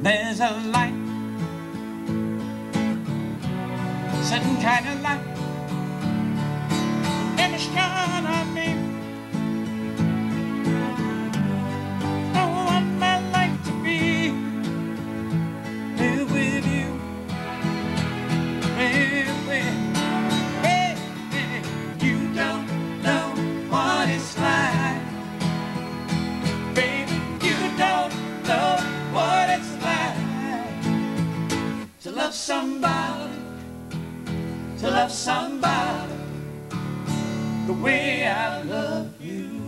There's a light, certain kind of light, love somebody, to love somebody the way I love you.